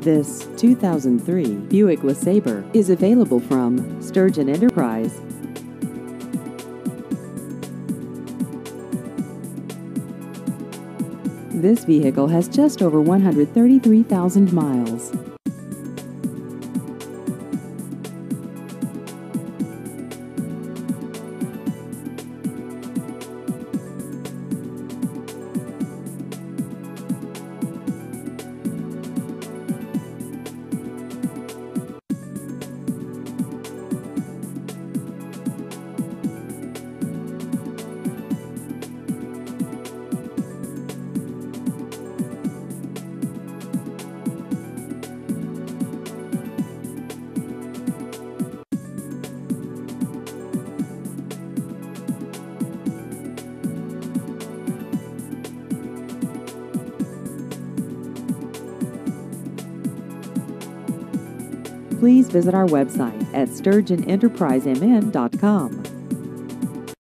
This 2003 Buick LeSabre is available from Sturgeon Enterprise. This vehicle has just over 133,000 miles. Please visit our website at sturgeonenterprisemn.com.